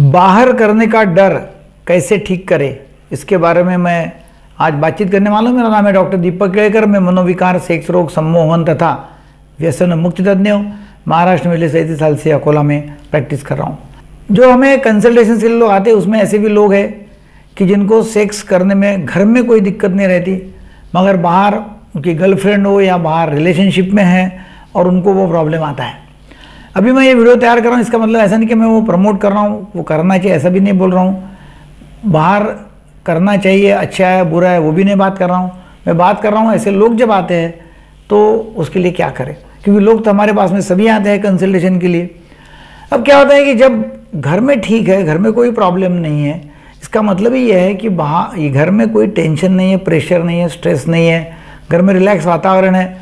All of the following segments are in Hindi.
बाहर करने का डर कैसे ठीक करें, इसके बारे में मैं आज बातचीत करने वाला हूँ। मेरा नाम है डॉक्टर दीपक केड़कर मैं मनोविकार, सेक्स रोग, सम्मोहन तथा व्यसन मुक्त तज्ञ हूँ। महाराष्ट्र में पिछले सैंतीस साल से अकोला में प्रैक्टिस कर रहा हूँ। जो हमें कंसल्टेशन लिए लोग आते हैं, उसमें ऐसे भी लोग हैं कि जिनको सेक्स करने में, घर में कोई दिक्कत नहीं रहती, मगर बाहर उनकी गर्लफ्रेंड हो या बाहर रिलेशनशिप में है और उनको वो प्रॉब्लम आता है। अभी मैं ये वीडियो तैयार कर रहा हूँ, इसका मतलब ऐसा नहीं कि मैं वो प्रमोट कर रहा हूँ, वो करना चाहिए, ऐसा भी नहीं बोल रहा हूँ। बाहर करना चाहिए अच्छा है, बुरा है, वो भी नहीं बात कर रहा हूँ। मैं बात कर रहा हूँ, ऐसे लोग जब आते हैं तो उसके लिए क्या करें? क्योंकि लोग तो हमारे पास में सभी आते हैं कंसल्टेशन के लिए। अब क्या होता है कि जब घर में ठीक है, घर में कोई प्रॉब्लम नहीं है, इसका मतलब यह है कि बाहर, ये घर में कोई टेंशन नहीं है प्रेशर नहीं है स्ट्रेस नहीं है। घर में रिलैक्स वातावरण है।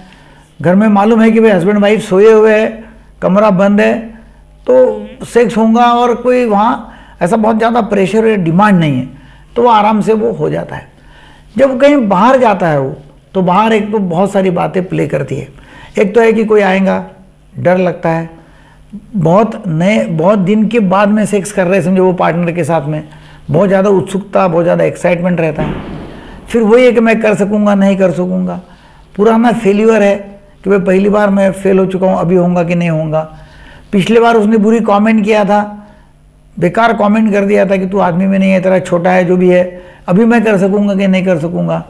घर में मालूम है कि भाई हस्बैंड वाइफ सोए हुए हैं कमरा बंद है तो सेक्स होगा और कोई वहाँ ऐसा बहुत ज़्यादा प्रेशर या डिमांड नहीं है तो आराम से वो हो जाता है। जब कहीं बाहर जाता है वो तो बाहर एक तो बहुत सारी बातें प्ले करती है। एक तो है कि कोई आएगा, डर लगता है। बहुत नए, बहुत दिन के बाद में सेक्स कर रहे समझो वो पार्टनर के साथ में। बहुत ज़्यादा उत्सुकता, बहुत ज़्यादा एक्साइटमेंट रहता है। फिर वही है कि मैं कर सकूँगा, नहीं कर सकूँगा। पुराना फेल्यूर है कि भाई पहली बार मैं फेल हो चुका हूँ, अभी होऊँगा कि नहीं होऊँगा। पिछले बार उसने बुरी कमेंट किया था, बेकार कमेंट कर दिया था कि तू आदमी में नहीं है, तेरा छोटा है, जो भी है, अभी मैं कर सकूँगा कि नहीं कर सकूँगा?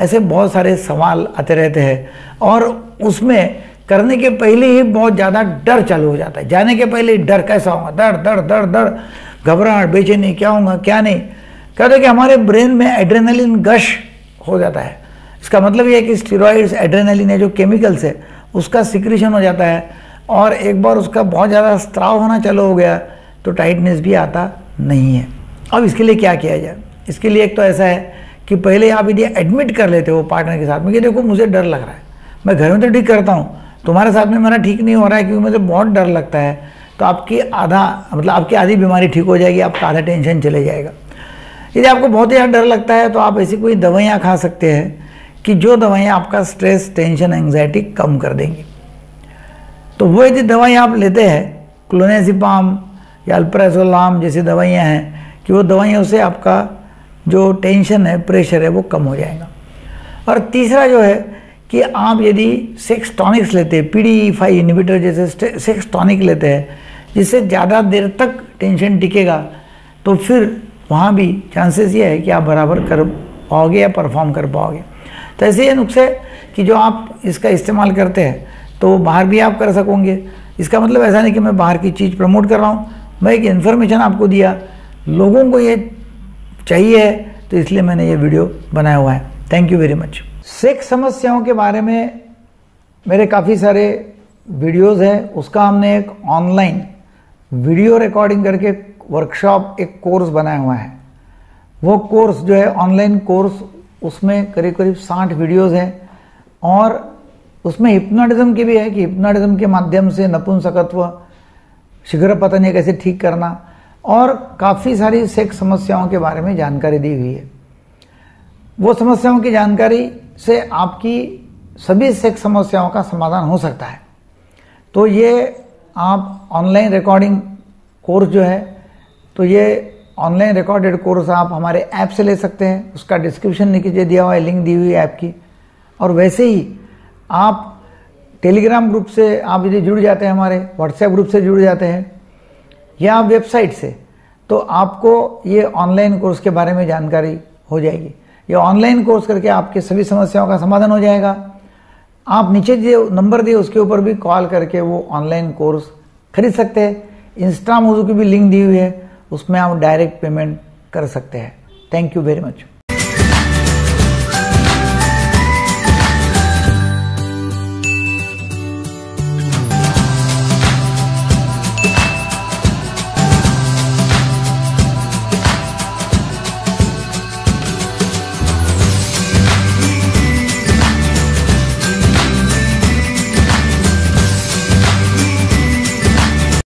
ऐसे बहुत सारे सवाल आते रहते हैं। और उसमें करने के पहले ही बहुत ज़्यादा डर चालू हो जाता है। जाने के पहले डर कैसा होगा? डर डर डर डर। घबराहट, बेचैनी, क्या होगा, क्या नहीं? कहते कि हमारे ब्रेन में एड्रेनलिन गश हो जाता है। इसका मतलब ये है कि स्टीरोइड्स एड्रेनलिन है, जो केमिकल्स है, उसका सिक्रेशन हो जाता है। और एक बार उसका बहुत ज़्यादा स्त्राव होना चालू हो गया तो टाइटनेस भी आता नहीं है। अब इसके लिए क्या किया जाए? इसके लिए एक तो ऐसा है कि पहले आप यदि एडमिट कर लेते हो पार्टनर के साथ में कि देखो मुझे डर लग रहा है। मैं घर में तो ठीक करता हूँ। तुम्हारे साथ में मेरा ठीक नहीं हो रहा है क्योंकि मुझे बहुत डर लगता है। तो आपकी आधा मतलब आपकी आधी बीमारी ठीक हो जाएगी, आपका आधा टेंशन चले जाएगा। यदि आपको बहुत ही डर लगता है तो आप ऐसी कोई दवाइयाँ खा सकते हैं। कि जो दवाइयाँ आपका स्ट्रेस टेंशन एंग्जाइटी कम कर देंगी। तो वो यदि दवाई आप लेते हैं क्लोनेजिपाम या अल्प्राजोलाम जैसी दवाइयाँ हैं, कि वो दवाइयों से आपका जो टेंशन है प्रेशर है, वो कम हो जाएगा। और तीसरा जो है कि आप यदि सेक्स टॉनिक्स लेते हैं पी डी फाइव इनिबिटर जैसे सेक्स टॉनिक लेते हैं, जिससे ज़्यादा देर तक टेंशन टिकेगा तो फिर वहाँ भी चांसेस ये है कि आप बराबर कर पाओगे या परफॉर्म कर पाओगे। तो ऐसे ये नुस्खे कि जो आप इसका इस्तेमाल करते हैं तो बाहर भी आप कर सकोगे। इसका मतलब ऐसा नहीं कि मैं बाहर की चीज़ प्रमोट कर रहा हूँ। मैं एक इन्फॉर्मेशन आपको दिया, लोगों को ये चाहिए है तो इसलिए मैंने ये वीडियो बनाया हुआ है। Thank you very much sex समस्याओं के बारे में मेरे काफ़ी सारे वीडियोस हैं। उसका हमने एक ऑनलाइन वीडियो रिकॉर्डिंग करके वर्कशॉप एक कोर्स बनाया हुआ है। वो कोर्स जो है ऑनलाइन कोर्स उसमें करीब करीब साठ वीडियोस हैं और उसमें हिप्नोटिज्म की भी है कि हिप्नोटिज्म के माध्यम से नपुंसकत्व, शीघ्र पतन कैसे ठीक करना और काफ़ी सारी सेक्स समस्याओं के बारे में जानकारी दी हुई है। वो समस्याओं की जानकारी से आपकी सभी सेक्स समस्याओं का समाधान हो सकता है। तो ये आप ऑनलाइन रिकॉर्डिंग कोर्स जो है तो ये ऑनलाइन रिकॉर्डेड कोर्स आप हमारे ऐप से ले सकते हैं। उसका डिस्क्रिप्शन नीचे दिया हुआ है, लिंक दी हुई है ऐप की। और वैसे ही आप टेलीग्राम ग्रुप से आप यदि जुड़ जाते हैं हमारे, व्हाट्सएप ग्रुप से जुड़ जाते हैं या वेबसाइट से तो आपको ये ऑनलाइन कोर्स के बारे में जानकारी हो जाएगी। ये ऑनलाइन कोर्स करके आपके सभी समस्याओं का समाधान हो जाएगा। आप नीचे जो नंबर दिए उसके ऊपर भी कॉल करके वो ऑनलाइन कोर्स खरीद सकते हैं। इंस्टा मोजू की भी लिंक दी हुई है। उसमें आप डायरेक्ट पेमेंट कर सकते हैं। Thank you very much